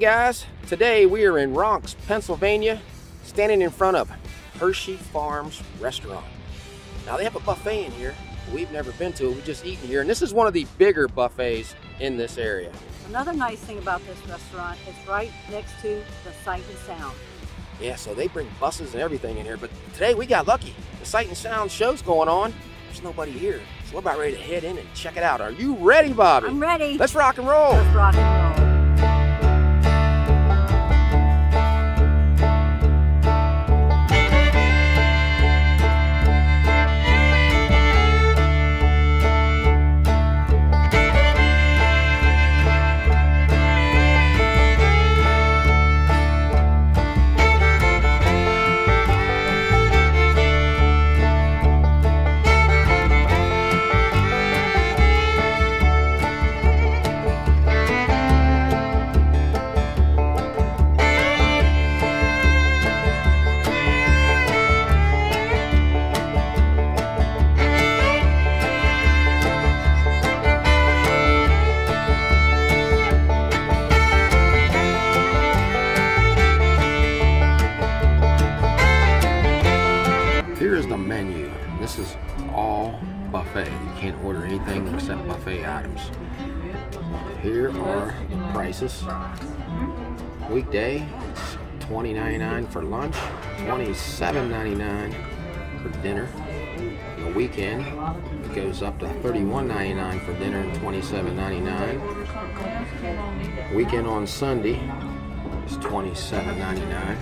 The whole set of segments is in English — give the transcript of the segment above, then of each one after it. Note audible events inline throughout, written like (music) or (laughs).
guys, today we are in Ronks, Pennsylvania, standing in front of Hershey Farms Restaurant. Now they have a buffet in here. We've never been to it, we've just eaten here, and this is one of the bigger buffets in this area. Another nice thing about this restaurant, it's right next to the Sight and Sound. Yeah, so they bring buses and everything in here, but today we got lucky. The Sight and Sound show's going on. There's nobody here, so we're about ready to head in and check it out. Are you ready, Bobby? I'm ready. Let's rock and roll. Let's rock and roll. For lunch, $27.99 for dinner. The weekend, it goes up to $31.99 for dinner and $27.99. Weekend on Sunday is $27.99.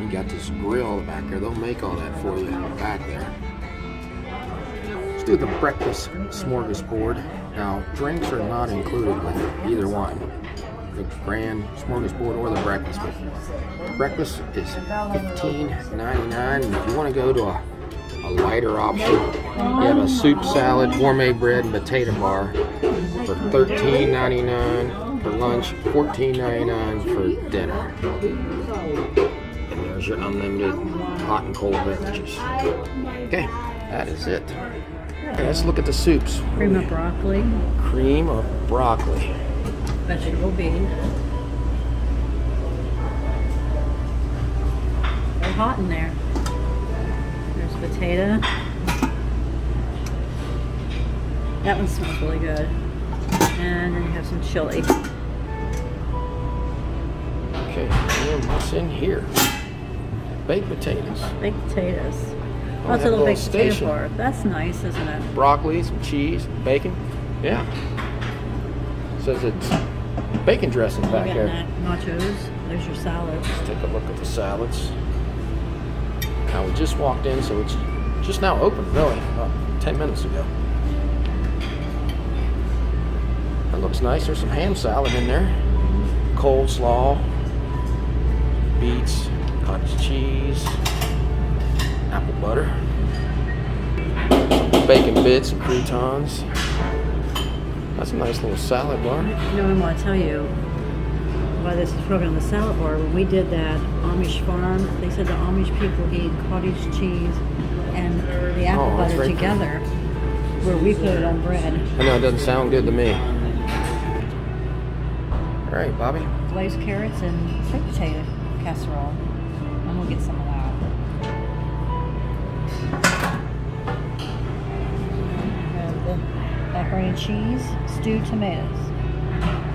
You got this grill back there. They'll make all that for you back there. Let's do the breakfast smorgasbord. Now, drinks are not included with either one. The grand smorgasbord or the breakfast. But breakfast is $15.99. And if you want to go to a, a lighter option, you have a soup salad, gourmet bread, and potato bar for $13.99 for lunch, $14.99 for dinner. And there's your unlimited hot and cold beverages. Okay, that is it. Okay, let's look at the soups. Cream of broccoli, Cream of broccoli. Vegetable beans. They're hot in there. There's potato. That one smells really good. And then you have some chili. Okay, and what's in here? Baked potatoes. Baked potatoes. Oh, have a little baked little potato station. bar. That's nice, isn't it? Broccoli, some cheese, bacon. Yeah. Says it's bacon dressing back there. Nachos. There's your salad. Let's take a look at the salads. Now we just walked in, so it's just now open, really, about 10 minutes ago. That looks nice. There's some ham salad in there. Coleslaw, beets, cottage cheese, apple butter, bacon bits and croutons. That's a nice little salad bar. You know, I want to tell you why this is probably on the salad bar. When we did that Amish farm, they said the Amish people eat cottage cheese and the oh, apple Oh, butter together, where we put it on bread. I know it doesn't sound good to me. All right, Bobby. Glazed carrots and sweet potato casserole. And we'll get some of that. And the macaroni and cheese, stewed tomatoes.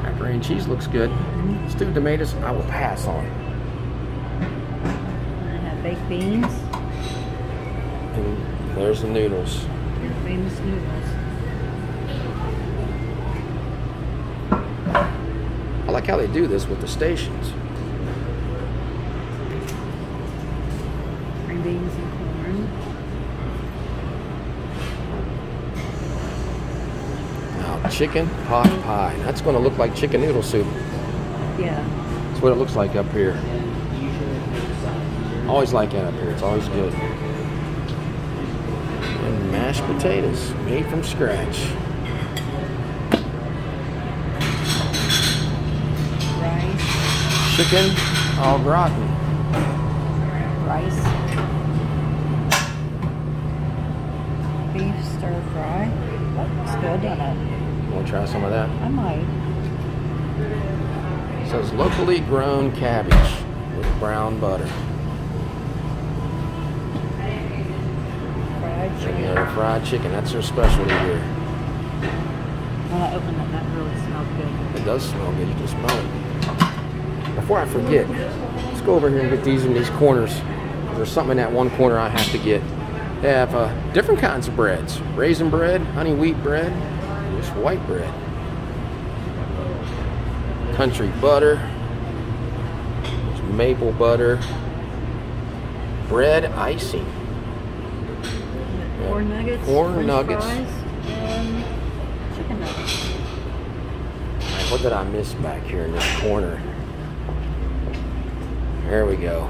Macaroni and cheese looks good. Stewed tomatoes, I will pass on. I have baked beans, And there's the noodles. your famous noodles. I like how they do this with the stations. Green beans and corn. Now, chicken pot pie. That's going to look like chicken noodle soup. Yeah. That's what it looks like up here. Always like that up here. It's always good. And mashed potatoes made from scratch. Rice. Chicken au gratin. Rice. Beef stir fry. That looks good, doesn't it? Want to try some of that? I might. says locally grown cabbage with brown butter. Fried chicken. their fried chicken, that's their specialty here. When I opened that, that really smelled good. It does smell good, you can smell it. Before I forget, let's go over here and get these in these corners. There's something in that one corner I have to get. They have uh, different kinds of breads. Raisin bread, honey wheat bread, just white bread. Country butter, maple butter, bread icing. Corn nuggets. Corn nuggets. Fries, and chicken nuggets. What did I miss back here in this corner? There we go.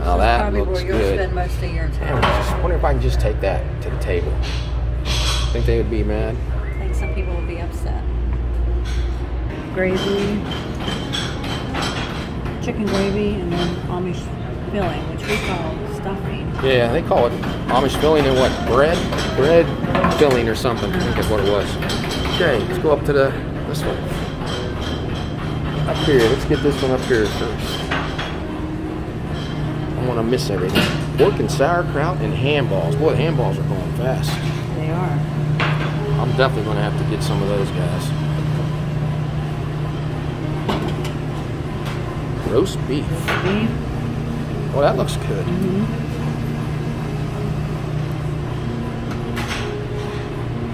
Now that looks where you'll good. spend most of your time. I just wonder if I can just take that to the table. Think they would be mad? I think some people will be upset. Gravy, chicken gravy, and then Amish filling, which we call stuffing. Yeah, they call it Amish filling and what? Bread? Bread filling or something. I think that's what it was. Okay, let's go up to the this one. Up here, let's get this one up here first. I don't want to miss everything. Pork and sauerkraut and ham balls. Boy, the ham balls are going fast. They are. I'm definitely going to have to get some of those guys. Roast beef. Beef. Well, that looks good.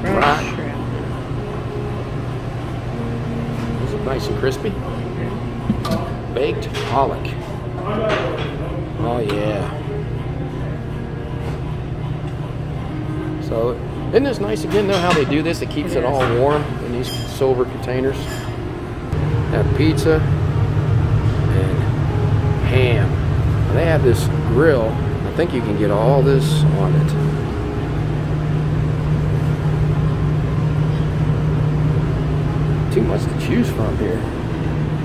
Fried Right. shrimp. Is it nice and crispy? Baked pollock. Oh yeah. So, isn't this nice again though how they do this? It keeps It it, all warm in these silver containers. Have pizza and ham. And they have this grill. I think you can get all this on it. Too much to choose from here.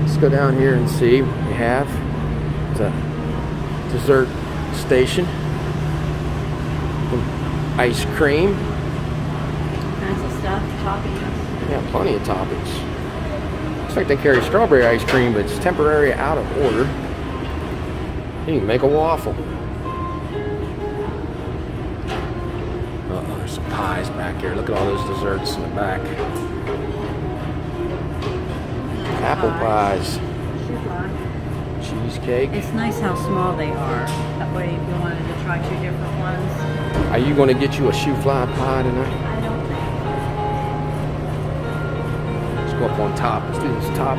Let's go down here and see what we have. It's a dessert station. Ice cream. Toppings. Yeah, plenty of toppings. Looks like they carry strawberry ice cream, but it's temporary out of order. You can make a waffle. Uh-oh, there's some pies back here. Look at all those desserts in the back. Apple pies, cheesecake. It's nice how small they are. That way, if you wanted to try two different ones, Are you going to get you a shoofly pie tonight? Go up on top. Let's do this top.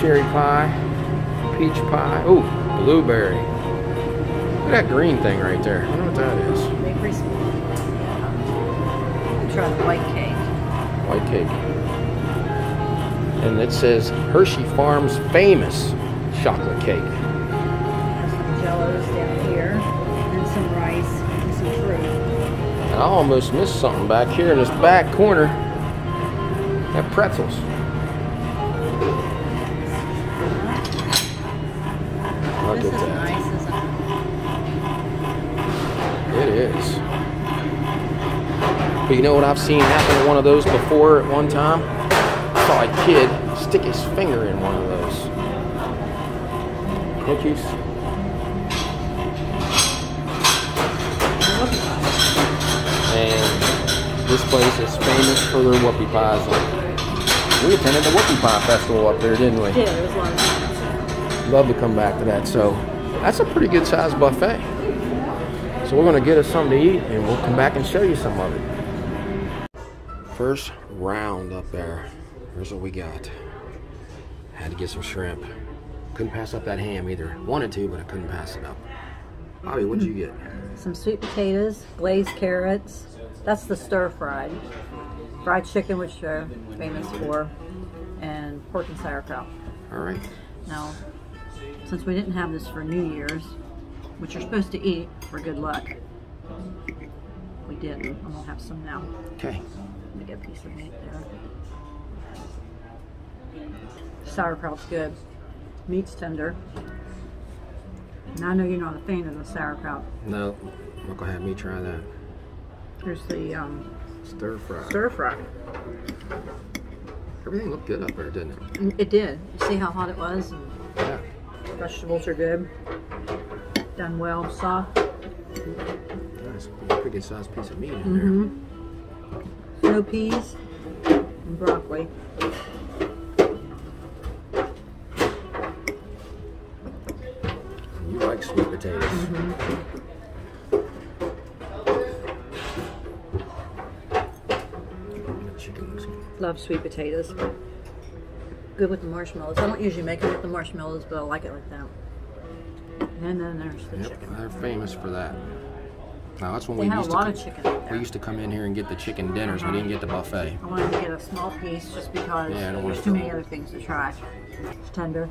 Cherry pie, peach pie. Ooh, blueberry. Look at that green thing right there. I wonder what that is. Bakery small. Yeah. Try the white cake. White cake. And it says Hershey Farms famous chocolate cake. Some jellos down here, and some rice, and some fruit. And I almost missed something back here in this back corner. Have pretzels. Look this at that. nice, isn't it? It is. But you know what I've seen happen to one of those before at one time? I saw a kid stick his finger in one of those cookies. And this place is famous for their whoopie pies. We attended the whoopie pie festival up there, didn't we? Yeah, there was a lot of fun. Love to come back to that. So that's a pretty good sized buffet. So we're gonna get us something to eat and we'll come back and show you some of it. First round up there. Here's what we got. Had to get some shrimp. Couldn't pass up that ham either. Wanted to, but I couldn't pass it up. Bobby, what'd you get? Some sweet potatoes, glazed carrots. That's the stir fried. Fried chicken, which they're famous for, and pork and sauerkraut. All right. Now, since we didn't have this for New Year's, which you're supposed to eat for good luck, we didn't. I'm gonna have some now. Okay. Let me get a piece of meat there. Sauerkraut's good. Meat's tender. And I know you're not a fan of the sauerkraut. No, I'm not gonna have me try that. Here's the um, Stir fry. stir fry. Everything looked good up there, didn't it? Mm, It did. See how hot it was? Yeah. vegetables are good. Done well, soft. Nice. Pretty good sized piece of meat in Mm-hmm. No peas and broccoli. there. You like sweet potatoes. That Love sweet potatoes. Good with the marshmallows. I don't usually make it with the marshmallows, but I like it like that. And then there's the Yep, chicken. they're famous for that. Now that's when They we used to lot come- of chicken up We used to come in here and get the chicken dinners. We didn't get the buffet. I wanted to get a small piece just because Yeah, there's too many other things to try. It's tender.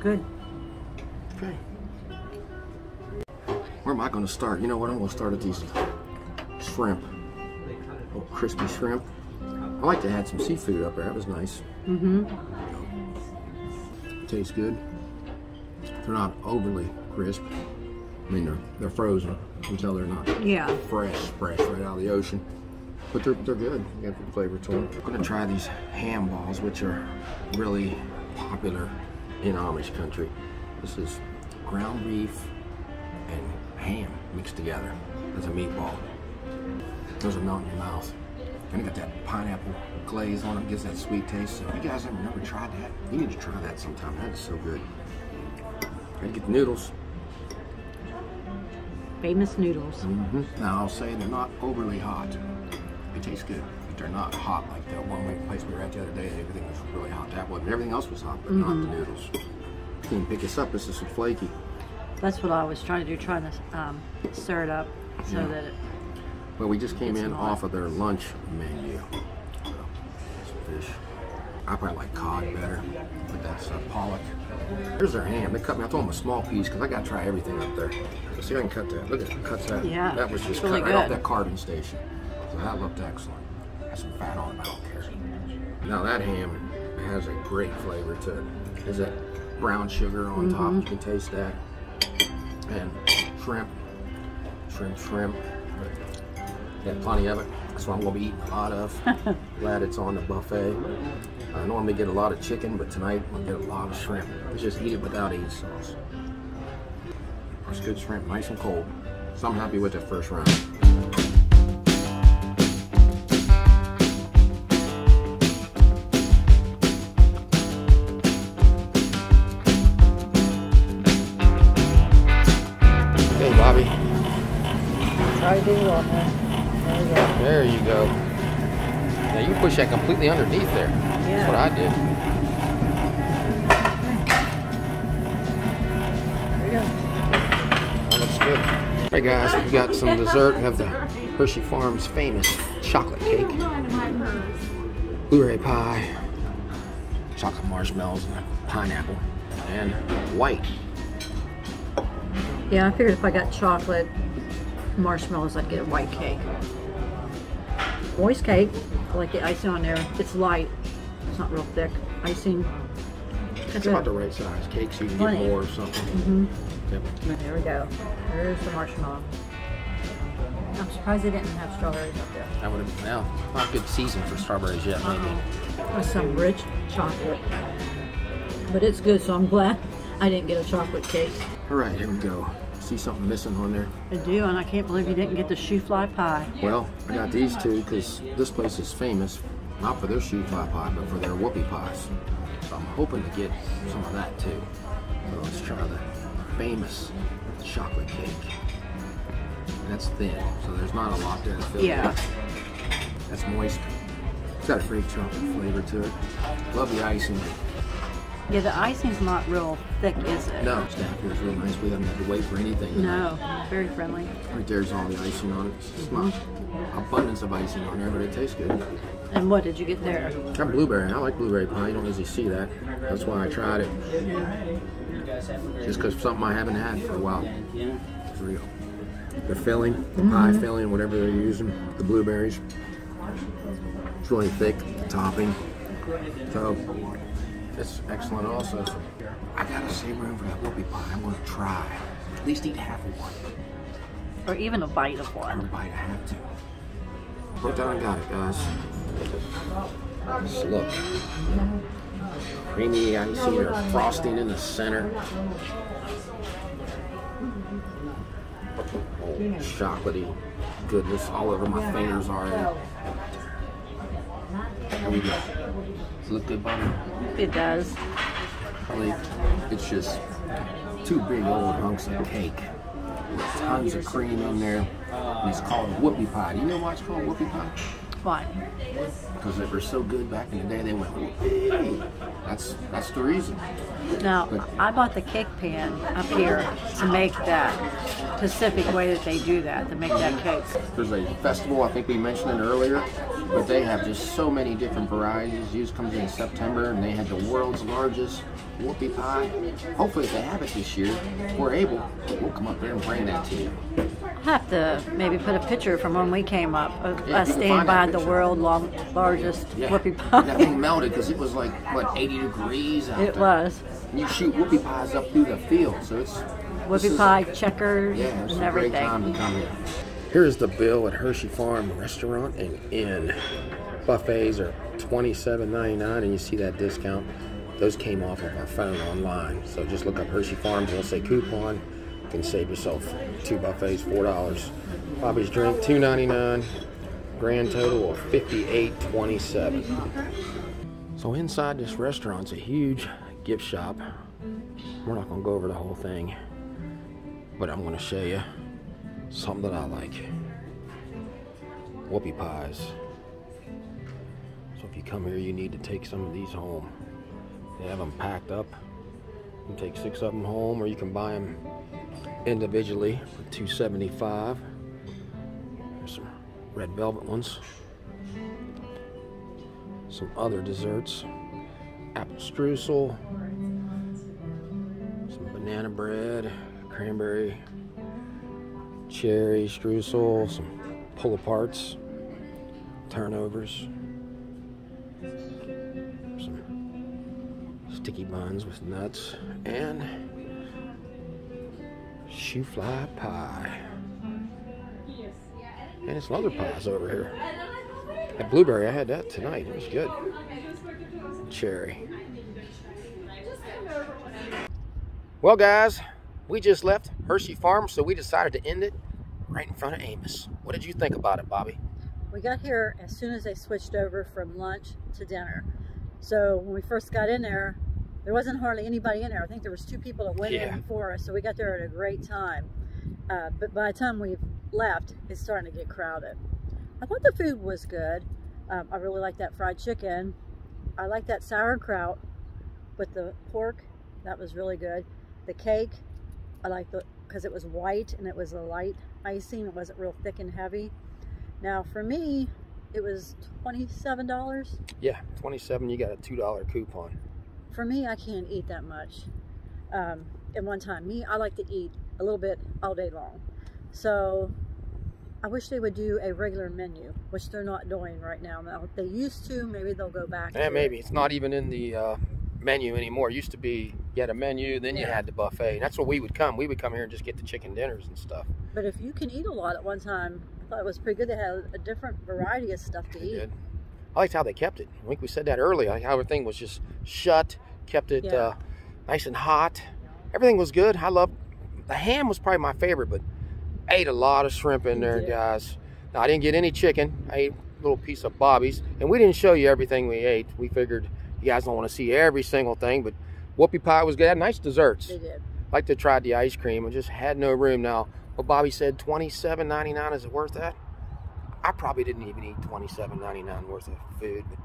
Good. Okay. Where am I going to start? You know what? I'm going to start at these shrimp. Crispy shrimp. I like to add some seafood up there. That was nice. Mm-hmm. Tastes good. They're not overly crisp. I mean, they're, they're frozen. until they're not Yeah. fresh, fresh right out of the ocean. But they're, they're good. They got good flavor to them. I'm gonna try these ham balls, which are really popular in Amish country. This is ground beef and ham mixed together as a meatball. Those are melt in your mouth. And it got that pineapple glaze on it, gives that sweet taste. So if you guys have never tried that, you need to try that sometime. That is so good. Gotta get the noodles. Famous noodles. hmm Now I'll say they're not overly hot. They taste good, but they're not hot like that one place we were at the other day. Everything was really hot. That wasn't. Everything else was hot, but not the noodles. You can pick this up. This is some flaky. That's what I was trying to do, trying to um, stir it up so Yeah. that it, But we just came It's in not. off of their lunch menu. So, fish. I probably like cod better, but that's uh, pollock. Here's their ham. They cut me. I told them a small piece because I got to try everything up there. Let's see if I can cut that. Look at it. Cuts that. Yeah, That was just really cut right off that carving station. So that looked excellent. Has some fat on it. I don't care. Now that ham has a great flavor to it. Is that brown sugar on top? Mm-hmm. You can taste that. And shrimp, shrimp, shrimp. Got plenty of it. That's what I'm gonna be eating a lot of. (laughs) Glad it's on the buffet. I normally get a lot of chicken, but tonight I'm gonna get a lot of shrimp. Let's just eat it without any sauce. It's good shrimp, nice and cold. So I'm happy with the first round. Hey, Bobby. try to do it on there. You go. Now you push that completely underneath there. That's what I did. There we go. That looks good. Hey guys, we got some dessert. We have the Hershey Farms famous chocolate cake, blueberry pie, chocolate marshmallows, and pineapple, and white. Yeah, I figured if I got chocolate marshmallows, I'd get a white cake. Moist cake. I like the icing on there. It's light. It's not real thick. Icing. Good. about the right size cake, so you can Plenty. get more or something. Mm-hmm. Yep. There we go. There's the marshmallow. I'm surprised they didn't have strawberries up there. That would have well, not good season for strawberries yet, maybe. With some rich chocolate. But it's good, so I'm glad I didn't get a chocolate cake. All right, here we go. See something missing on there? I do, and I can't believe you didn't get the shoofly pie. Well, I got these two because this place is famous, not for their shoofly pie, but for their whoopie pies. So I'm hoping to get some of that too. So let's try the famous chocolate cake. And that's thin, so there's not a lot there to fill Yeah. That's moist. It's got a great chocolate flavor to it. Love the icing. Yeah, the icing's not real thick, is it? No, staff here is real nice. We haven't had to wait for anything. No, very friendly. Right there's all the icing on it. It's not mm-hmm. abundance of icing on there, but it tastes good. And what did you get there? Got blueberry. I like blueberry pie. You don't usually see that. That's why I tried it. Just because something I haven't had for a while. It's real. The filling, the mm-hmm. pie filling, whatever they're using, the blueberries. It's really thick, the topping. So it's excellent also. I gotta save room for that whoopie pie. I'm gonna try. At least eat half of one. Or even a bite of one. A bite, I have to. Put down and got it, guys. Just look. Creamy icing or frosting in the center. Oh, chocolatey goodness all over my fingers already. Here we go. Does it look good, Bonnie? It does. Probably it's just two big old hunks of cake with tons of cream in there. And it's called whoopie pie. Do you know why it's called whoopie pie? Why? Because they were so good back in the day. They went whoopie. That's that's the reason. Now, I bought the cake pan up here to make that specific way that they do that, to make that cake. There's a festival. I think we mentioned it earlier, but they have just so many different varieties. Yours comes in September, and they had the world's largest whoopie pie. Hopefully, if they have it this year, we're able, we'll come up there and bring that to you. I have to maybe put a picture from when we came up of Yeah, us you can staying by the picture. world long, largest Yeah. whoopie And that thing pie. melted because it was like what 80 degrees out it there. was. And you shoot whoopie pies up through the field, so it's this Whoopie is- pie, checkers, Yeah, it's and a great everything. time to come here. Here's the bill at Hershey Farm Restaurant and Inn. Buffets are $27.99, and you see that discount. Those came off of our phone online. So just look up Hershey Farms, it'll say coupon. Can save yourself two buffets, $4. Bobby's drink, $2.99. Grand total of $58.27. So inside this restaurant's a huge gift shop. We're not gonna go over the whole thing, but I'm gonna show you something that I like. Whoopie pies. So if you come here, you need to take some of these home. They have them packed up. You can take six of them home, or you can buy them individually for 275. There's some red velvet ones. Some other desserts. Apple streusel. Some banana bread, cranberry, cherry streusel, some pull aparts, turnovers, some sticky buns with nuts, and shoofly pie. And some other pies over here. That blueberry, I had that tonight. It was good. Cherry. Well, guys, we just left Hershey Farm, so we decided to end it right in front of Amos. What did you think about it, Bobby? We got here as soon as they switched over from lunch to dinner. So when we first got in there, there wasn't hardly anybody in there. I think there was two people that went Yeah. in before us, so we got there at a great time. Uh, but by the time we left, it's starting to get crowded. I thought the food was good. Um, I really like that fried chicken. I like that sauerkraut with the pork. That was really good. The cake, I like the because it was white and it was a light icing. It wasn't real thick and heavy. Now for me, it was twenty-seven dollars. Yeah, 27, you got a $2 coupon. For me, I can't eat that much um, at one time. Me, I like to eat a little bit all day long. So I wish they would do a regular menu, which they're not doing right now. Now they used to, maybe they'll go back. Yeah, maybe. it. It's not even in the uh, menu anymore. It used to be you had a menu, then you had the buffet. And that's where we would come. We would come here and just get the chicken dinners and stuff. But if you can eat a lot at one time, I thought it was pretty good. They had a different variety of stuff to They eat. did. I liked how they kept it. I think we said that earlier. How everything was just shut, kept it Yeah. uh, nice and hot. Everything was good. I love the ham was probably my favorite, but I ate a lot of shrimp in You there, did. guys. Now I didn't get any chicken. I ate a little piece of Bobby's, and we didn't show you everything we ate. We figured you guys don't want to see every single thing, but whoopie pie was good. Had nice desserts. They did. Like to try the ice cream. I just had no room. Now, what Bobby said, twenty-seven ninety-nine. Is it worth that? I probably didn't even eat twenty-seven ninety-nine worth of food. But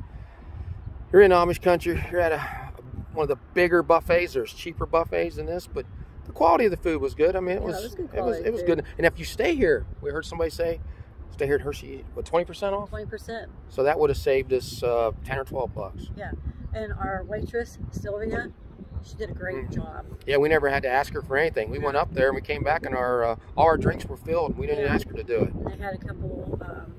you're in Amish country. You're at a one of the bigger buffets. There's cheaper buffets than this, but the quality of the food was good. I mean, it Yeah, was it was good it was it was good. And if you stay here, we heard somebody say, stay here at Hershey, what twenty percent off? Twenty percent. So that would have saved us uh, ten or twelve bucks. Yeah. And our waitress Sylvia, she did a great Mm. job. Yeah, we never had to ask her for anything. We went up there and we came back and our uh, all our drinks were filled. We didn't Yeah. ask her to do it. They had a couple um,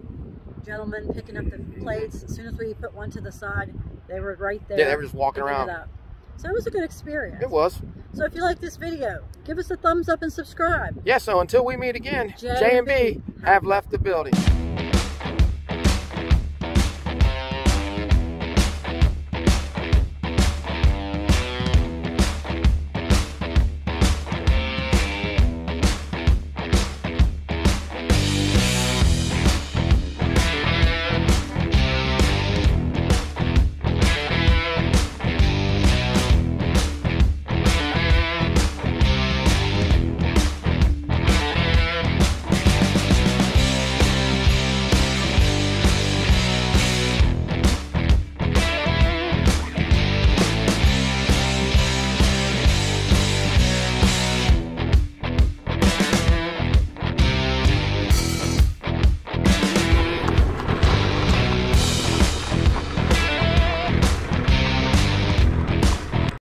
gentlemen picking up the plates. As soon as we put one to the side, they were right there. Yeah, they were just walking around. So it was a good experience. It was. So if you like this video, give us a thumbs up and subscribe. Yeah, so until we meet again, J J and and B have left the building.